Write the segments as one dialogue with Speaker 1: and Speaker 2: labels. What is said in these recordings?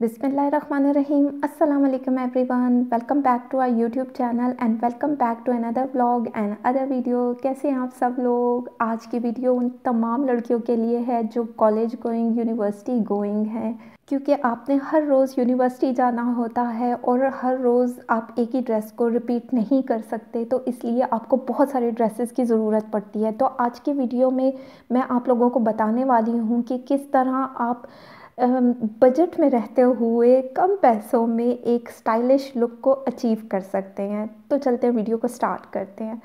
Speaker 1: Bismillahirrahmanirrahim. Assalamu alaikum everyone. Welcome back to our YouTube channel and welcome back to another vlog and other video. कैसे हैं आप सब लोग आज की वीडियो उन तमाम लड़कियों के लिए है जो कॉलेज गोइंग, यूनिवर्सिटी गोइंग है क्योंकि आपने हर रोज़ यूनिवर्सिटी जाना होता है और हर रोज़ आप एक ही ड्रेस को रिपीट नहीं कर सकते तो इसलिए आपको बहुत सारे ड्रेसेस की ज़रूरत पड़ती है तो आज की वीडियो में मैं आप लोगों को बताने वाली हूँ कि किस तरह आप बजट में रहते हुए कम पैसों में एक स्टाइलिश लुक को अचीव कर सकते हैं। तो चलते हैं वीडियो को स्टार्ट करते हैं।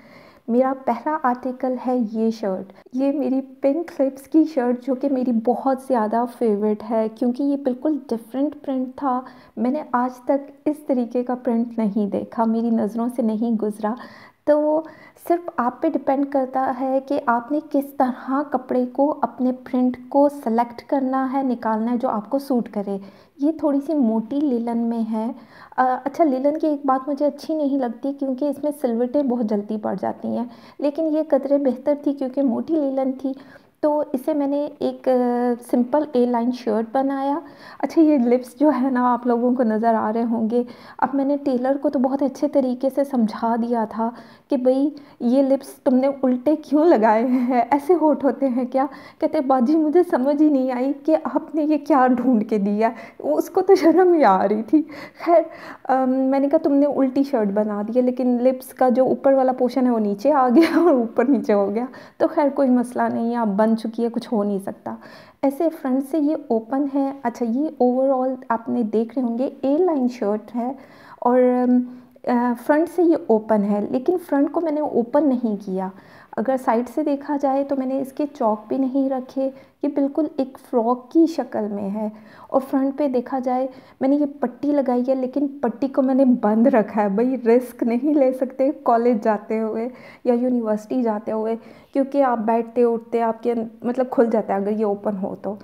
Speaker 1: मेरा पहला आर्टिकल है ये शर्ट ये मेरी पिंक स्लिप्स की शर्ट जो कि मेरी बहुत ज़्यादा फेवरेट है, क्योंकि ये बिल्कुल डिफरेंट प्रिंट था। मैंने आज तक इस तरीके का प्रिंट नहीं देखा। मेरी नज़रों से नहीं गुज़रा। तो वो सिर्फ़ आप पे डिपेंड करता है कि आपने किस तरह कपड़े को अपने प्रिंट को सेलेक्ट करना है निकालना है जो आपको सूट करे। ये थोड़ी सी मोटी लीलन में है। आ, अच्छा लीलन की एक बात मुझे अच्छी नहीं लगती क्योंकि इसमें सिलवटें बहुत जल्दी पड़ जाती हैं। लेकिन ये कदरें बेहतर थी क्योंकि मोटी लीलन थी। तो इसे मैंने एक सिंपल ए लाइन शर्ट बनाया। अच्छा ये लिप्स जो है ना, आप लोगों को नज़र आ रहे होंगे। अब मैंने टेलर को तो बहुत अच्छे तरीके से समझा दिया था कि भाई, ये लिप्स तुमने उल्टे क्यों लगाए हैं? ऐसे होठ होते हैं क्या? कहते, बाजी, मुझे समझ ही नहीं आई कि आपने ये क्या ढूंढ के दिया उसको तो शर्म ही आ रही थी। खैर मैंने कहा, तुमने उल्टी शर्ट बना दी है, लेकिन लिप्स का जो ऊपर वाला पोर्शन है, वो नीचे आ गया और ऊपर नीचे हो गया। तो खैर, कोई मसला नहीं है, आप बन बन चुकी है, कुछ हो नहीं सकता। ऐसे फ्रंट से ये ओपन है। अच्छा ये ओवरऑल आपने देख रहे होंगे ए लाइन शर्ट है और फ्रंट से ये ओपन है। लेकिन फ्रंट को मैंने ओपन नहीं किया। अगर साइड से देखा जाए तो मैंने इसके चौक भी नहीं रखे, ये बिल्कुल एक फ्रॉक की शक्ल में है। और फ्रंट पे देखा जाए, मैंने ये पट्टी लगाई है, लेकिन पट्टी को मैंने बंद रखा है। भाई, रिस्क नहीं ले सकते कॉलेज जाते हुए या यूनिवर्सिटी जाते हुए, क्योंकि आप बैठते, उठते, आपके मतलब खुल जाता है अगर ये ओपन हो तो।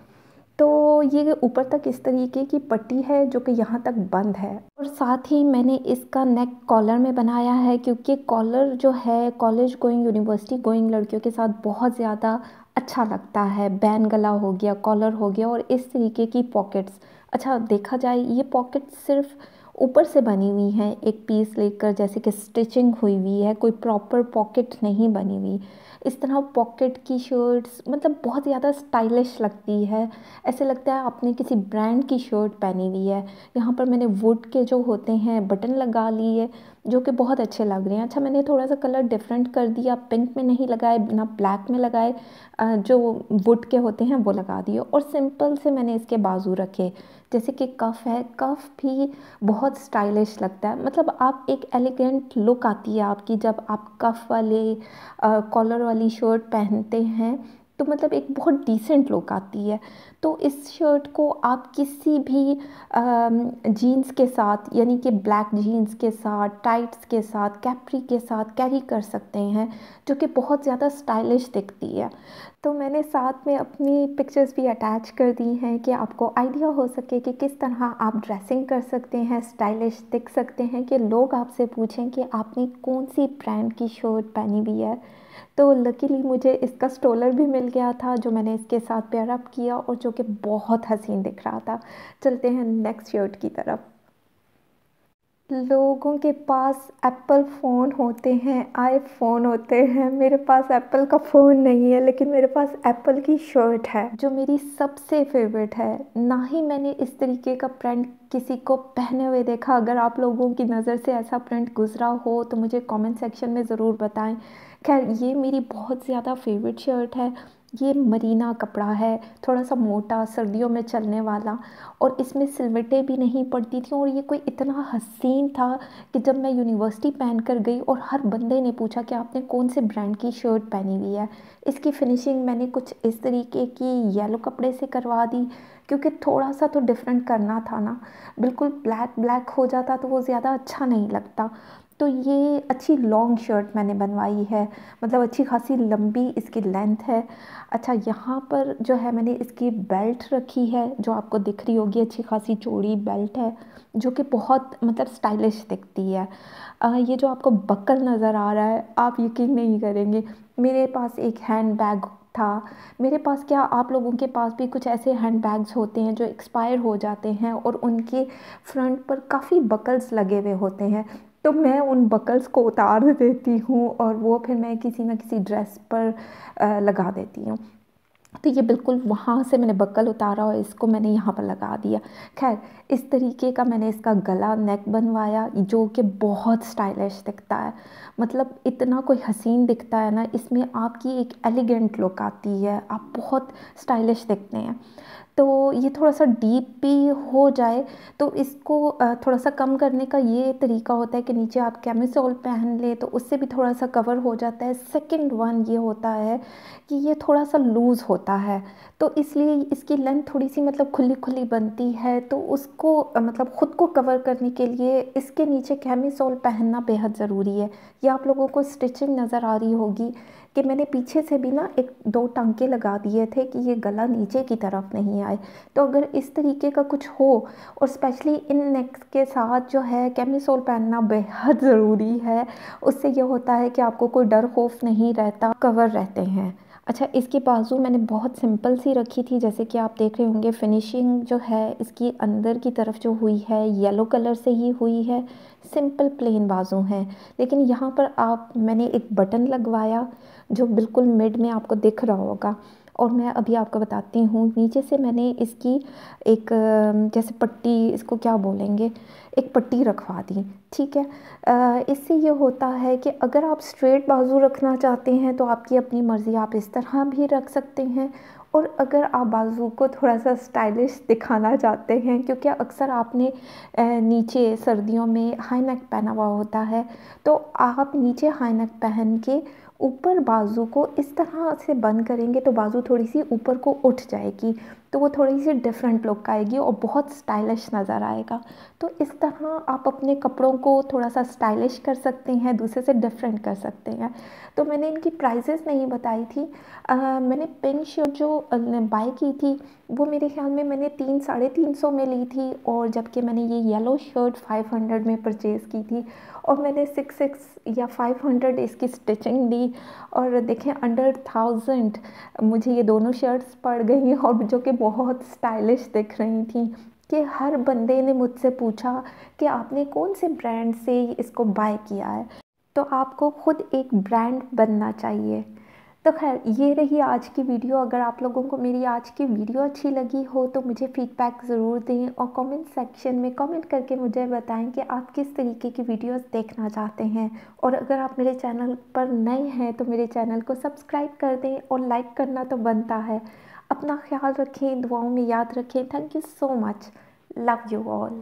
Speaker 1: तो ये ऊपर तक इस तरीके की पट्टी है जो कि यहाँ तक बंद है। और साथ ही मैंने इसका नेक कॉलर में बनाया है क्योंकि कॉलर जो है कॉलेज गोइंग यूनिवर्सिटी गोइंग लड़कियों के साथ बहुत ज़्यादा अच्छा लगता है। बैन गला हो गया कॉलर हो गया और इस तरीके की पॉकेट्स अच्छा देखा जाए, ये पॉकेट सिर्फ़ ऊपर से बनी हुई हैं, एक पीस लेकर जैसे कि स्टिचिंग हुई हुई है, कोई प्रॉपर पॉकेट नहीं बनी हुई। इस तरह पॉकेट की शर्ट्स मतलब बहुत ज़्यादा स्टाइलिश लगती है। ऐसे लगता है आपने किसी ब्रांड की शर्ट पहनी हुई है। यहाँ पर मैंने वुड के जो होते हैं बटन लगा लिए जो कि बहुत अच्छे लग रहे हैं। अच्छा मैंने थोड़ा सा कलर डिफरेंट कर दिया पिंक में नहीं लगाए ना ब्लैक में लगाए जो वुड के होते हैं, वो लगा दिए। और सिंपल से मैंने इसके बाजू रखे। जैसे कि कफ़ है, कफ़ भी बहुत स्टाइलिश लगता है। मतलब आप एक एलिगेंट लुक आती है आपकी जब आप कफ़ वाले कॉलर वाली शर्ट पहनते हैं तो मतलब एक बहुत डिसेंट लुक आती है। तो इस शर्ट को आप किसी भी जीन्स के साथ, यानी कि ब्लैक जीन्स के साथ, टाइट्स के साथ, कैप्री के साथ कैरी कर सकते हैं, जो कि बहुत ज़्यादा स्टाइलिश दिखती है। तो मैंने साथ में अपनी पिक्चर्स भी अटैच कर दी हैं कि आपको आइडिया हो सके कि किस तरह आप ड्रेसिंग कर सकते हैं, स्टाइलिश दिख सकते हैं कि लोग आपसे पूछें कि आपने कौन सी ब्रांड की शर्ट पहनी हुई है। तो लकीली मुझे इसका स्टोलर भी मिल गया था, जो मैंने इसके साथ पेयर अप किया और जो कि बहुत हसीन दिख रहा था। चलते हैं नेक्स्ट शर्ट की तरफ़। लोगों के पास एप्पल फ़ोन होते हैं आईफोन होते हैं। मेरे पास एप्पल का फ़ोन नहीं है, लेकिन मेरे पास एप्पल की शर्ट है, जो मेरी सबसे फेवरेट है। ना ही मैंने इस तरीके का प्रिंट किसी को पहने हुए देखा। अगर आप लोगों की नज़र से ऐसा प्रिंट गुजरा हो तो मुझे कमेंट सेक्शन में ज़रूर बताएँ। खैर, ये मेरी बहुत ज़्यादा फेवरेट शर्ट है। ये मरीना कपड़ा है थोड़ा सा मोटा, सर्दियों में चलने वाला और इसमें सिलवटें भी नहीं पड़ती थी और ये कोई इतना हसीन था कि जब मैं यूनिवर्सिटी पहन कर गई और हर बंदे ने पूछा कि आपने कौन से ब्रांड की शर्ट पहनी हुई है? इसकी फिनिशिंग मैंने कुछ इस तरीके की येलो कपड़े से करवा दी, क्योंकि थोड़ा सा तो डिफरेंट करना था ना। बिल्कुल ब्लैक ब्लैक हो जाता तो वो ज़्यादा अच्छा नहीं लगता। तो ये अच्छी लॉन्ग शर्ट मैंने बनवाई है। मतलब अच्छी खासी लंबी इसकी लेंथ है। अच्छा यहाँ पर जो है मैंने इसकी बेल्ट रखी है जो आपको दिख रही होगी अच्छी खासी चौड़ी बेल्ट है जो कि बहुत मतलब स्टाइलिश दिखती है। आ, ये जो आपको बकल नज़र आ रहा है आप यकीन नहीं करेंगे मेरे पास एक हैंड बैग था। मेरे पास क्या आप लोगों के पास भी कुछ ऐसे हैंड बैग्स होते हैं जो एक्सपायर हो जाते हैं और उनके फ्रंट पर काफ़ी बकल्स लगे हुए होते हैं। तो मैं उन बकल्स को उतार देती हूँ और वो फिर मैं किसी ना किसी ड्रेस पर लगा देती हूँ। तो ये बिल्कुल वहाँ से मैंने बकल उतारा और इसको मैंने यहाँ पर लगा दिया। खैर, इस तरीके का मैंने इसका गला नेक बनवाया, जो कि बहुत स्टाइलिश दिखता है। मतलब इतना कोई हसीन दिखता है ना, इसमें आपकी एक एलिगेंट लुक आती है। आप बहुत स्टाइलिश दिखते हैं। तो ये थोड़ा सा डीप भी हो जाए तो इसको थोड़ा सा कम करने का ये तरीका होता है कि नीचे आप कैमिसोल पहन लें तो उससे भी थोड़ा सा कवर हो जाता है। सेकंड वन ये होता है कि ये थोड़ा सा लूज़ होता है तो इसलिए इसकी लेंथ थोड़ी सी मतलब खुली खुली बनती है तो उसको मतलब ख़ुद को कवर करने के लिए इसके नीचे कैमिसोल पहनना बेहद ज़रूरी है। ये आप लोगों को स्टिचिंग नज़र आ रही होगी कि मैंने पीछे से भी ना एक दो टांके लगा दिए थे कि ये गला नीचे की तरफ़ नहीं आए। तो अगर इस तरीके का कुछ हो, और स्पेशली इन नेक्स के साथ जो है कैमिसोल पहनना बेहद ज़रूरी है, उससे यह होता है कि आपको कोई डर, खौफ नहीं रहता कवर रहते हैं। अच्छा इसकी बाजू मैंने बहुत सिंपल सी रखी थी, जैसे कि आप देख रहे होंगे फिनिशिंग जो है, इसकी अंदर की तरफ़ जो हुई है येलो कलर से ही हुई है सिंपल प्लेन बाजू हैं। लेकिन यहाँ पर आप, मैंने एक बटन लगवाया, जो बिल्कुल मिड में आपको दिख रहा होगा। और मैं अभी आपको बताती हूँ, नीचे से मैंने इसकी एक, जैसे पट्टी, इसको क्या बोलेंगे, एक पट्टी रखवा दी, ठीक है? इससे ये होता है कि अगर आप स्ट्रेट बाजू रखना चाहते हैं तो आपकी अपनी मर्ज़ी, आप इस तरह भी रख सकते हैं। और अगर आप बाजू को थोड़ा सा स्टाइलिश दिखाना चाहते हैं, क्योंकि अक्सर आपने नीचे सर्दियों में हाई नेक पहना हुआ होता है तो आप नीचे हाई नेक पहन के ऊपर बाजू को इस तरह से बंद करेंगे तो बाजू थोड़ी सी ऊपर को उठ जाएगी तो वो थोड़ी सी डिफरेंट लुक आएगी और बहुत स्टाइलिश नज़र आएगा। तो इस तरह आप अपने कपड़ों को थोड़ा सा स्टाइलिश कर सकते हैं दूसरे से डिफरेंट कर सकते हैं। तो मैंने इनकी प्राइजेस नहीं बताई थी। आ, मैंने पिंक शर्ट जो बाई की थी वो मेरे ख्याल में मैंने तीन साढ़े तीन सौ में ली थी और जबकि मैंने ये येलो शर्ट फाइव हंड्रेड में परचेज़ की थी और मैंने सिक्स सिक्स या फाइव हंड्रेड इसकी स्टिचिंग दी और देखें अंडर थाउज़ेंड मुझे ये दोनों शर्ट्स पड़ गई और जो कि बहुत स्टाइलिश दिख रही थी कि हर बंदे ने मुझसे पूछा कि आपने कौन से ब्रांड से इसको बाय किया है? तो आपको ख़ुद एक ब्रांड बनना चाहिए। तो खैर, ये रही आज की वीडियो। अगर आप लोगों को मेरी आज की वीडियो अच्छी लगी हो तो मुझे फ़ीडबैक ज़रूर दें और कमेंट सेक्शन में कमेंट करके मुझे बताएँ कि आप किस तरीके की वीडियोस देखना चाहते हैं। और अगर आप मेरे चैनल पर नए हैं तो मेरे चैनल को सब्सक्राइब कर दें और लाइक करना तो बनता है। अपना ख्याल रखें, दुआओं में याद रखें। Thank you so much love you all